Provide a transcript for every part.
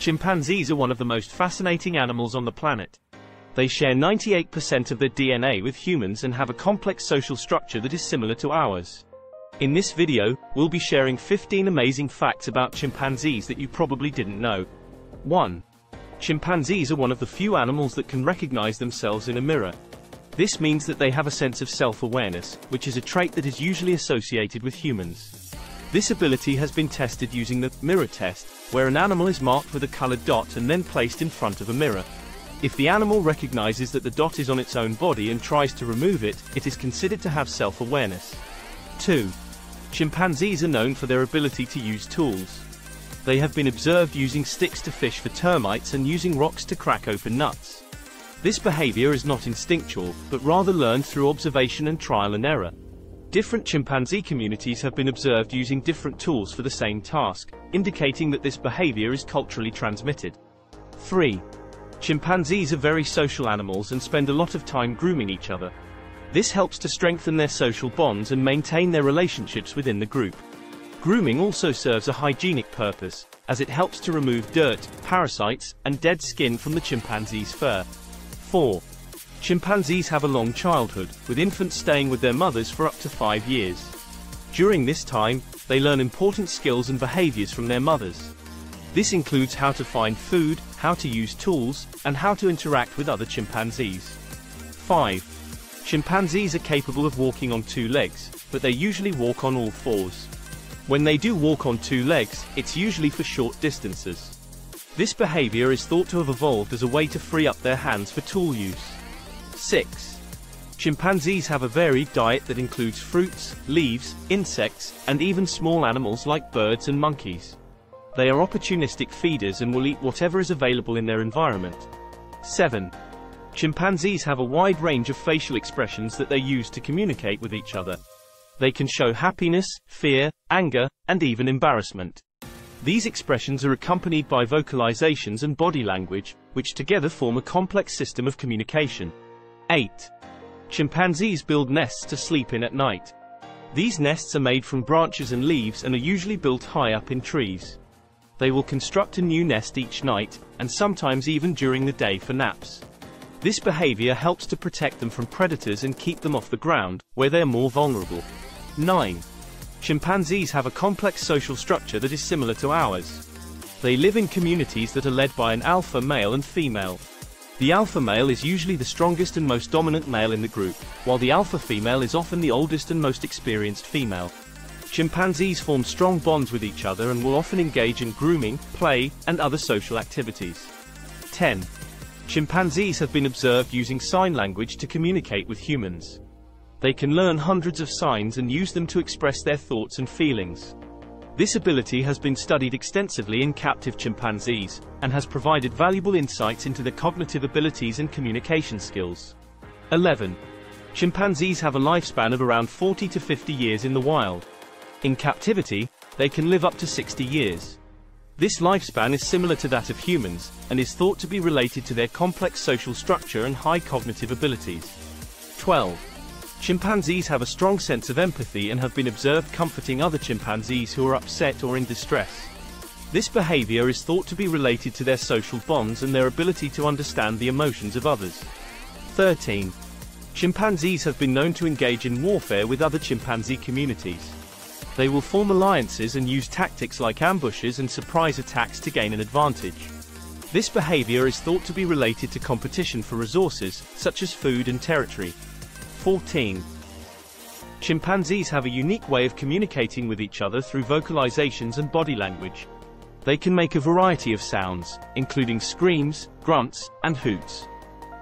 Chimpanzees are one of the most fascinating animals on the planet. They share 98% of their DNA with humans and have a complex social structure that is similar to ours. In this video, we'll be sharing 15 amazing facts about chimpanzees that you probably didn't know. 1. Chimpanzees are one of the few animals that can recognize themselves in a mirror. This means that they have a sense of self-awareness, which is a trait that is usually associated with humans. This ability has been tested using the mirror test, where an animal is marked with a colored dot and then placed in front of a mirror. If the animal recognizes that the dot is on its own body and tries to remove it, it is considered to have self-awareness. 2. Chimpanzees are known for their ability to use tools. They have been observed using sticks to fish for termites and using rocks to crack open nuts. This behavior is not instinctual, but rather learned through observation and trial and error. Different chimpanzee communities have been observed using different tools for the same task, indicating that this behavior is culturally transmitted. 3. Chimpanzees are very social animals and spend a lot of time grooming each other. This helps to strengthen their social bonds and maintain their relationships within the group. Grooming also serves a hygienic purpose, as it helps to remove dirt, parasites, and dead skin from the chimpanzee's fur. 4. Chimpanzees have a long childhood, with infants staying with their mothers for up to 5 years. During this time, they learn important skills and behaviors from their mothers. This includes how to find food, how to use tools, and how to interact with other chimpanzees. 5. Chimpanzees are capable of walking on two legs, but they usually walk on all fours. When they do walk on two legs, it's usually for short distances. This behavior is thought to have evolved as a way to free up their hands for tool use. 6. Chimpanzees have a varied diet that includes fruits, leaves, insects, and even small animals like birds and monkeys. They are opportunistic feeders and will eat whatever is available in their environment. 7. Chimpanzees have a wide range of facial expressions that they use to communicate with each other. They can show happiness, fear, anger, and even embarrassment. These expressions are accompanied by vocalizations and body language, which together form a complex system of communication. 8. Chimpanzees build nests to sleep in at night. These nests are made from branches and leaves and are usually built high up in trees. They will construct a new nest each night, and sometimes even during the day for naps. This behavior helps to protect them from predators and keep them off the ground, where they are more vulnerable. 9. Chimpanzees have a complex social structure that is similar to ours. They live in communities that are led by an alpha male and female. The alpha male is usually the strongest and most dominant male in the group, while the alpha female is often the oldest and most experienced female. Chimpanzees form strong bonds with each other and will often engage in grooming, play, and other social activities. 10. Chimpanzees have been observed using sign language to communicate with humans. They can learn hundreds of signs and use them to express their thoughts and feelings. This ability has been studied extensively in captive chimpanzees, and has provided valuable insights into their cognitive abilities and communication skills. 11. Chimpanzees have a lifespan of around 40 to 50 years in the wild. In captivity, they can live up to 60 years. This lifespan is similar to that of humans, and is thought to be related to their complex social structure and high cognitive abilities. 12. Chimpanzees have a strong sense of empathy and have been observed comforting other chimpanzees who are upset or in distress. This behavior is thought to be related to their social bonds and their ability to understand the emotions of others. 13. Chimpanzees have been known to engage in warfare with other chimpanzee communities. They will form alliances and use tactics like ambushes and surprise attacks to gain an advantage. This behavior is thought to be related to competition for resources, such as food and territory. 14. Chimpanzees have a unique way of communicating with each other through vocalizations and body language. They can make a variety of sounds, including screams, grunts, and hoots.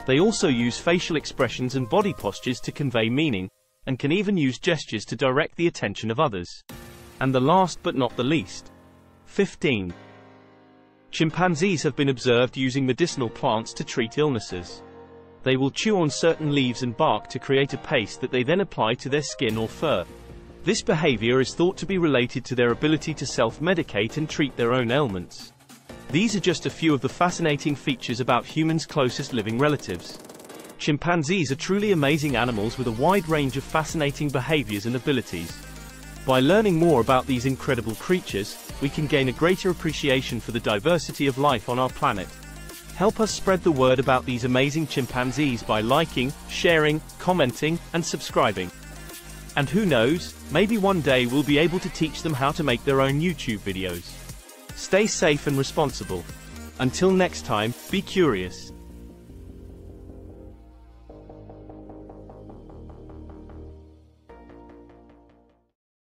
They also use facial expressions and body postures to convey meaning, and can even use gestures to direct the attention of others. And the last but not the least. 15. Chimpanzees have been observed using medicinal plants to treat illnesses. They will chew on certain leaves and bark to create a paste that they then apply to their skin or fur. This behavior is thought to be related to their ability to self-medicate and treat their own ailments. These are just a few of the fascinating features about humans' closest living relatives. Chimpanzees are truly amazing animals with a wide range of fascinating behaviors and abilities. By learning more about these incredible creatures, we can gain a greater appreciation for the diversity of life on our planet. Help us spread the word about these amazing chimpanzees by liking, sharing, commenting, and subscribing. And who knows, maybe one day we'll be able to teach them how to make their own YouTube videos. Stay safe and responsible. Until next time, be curious.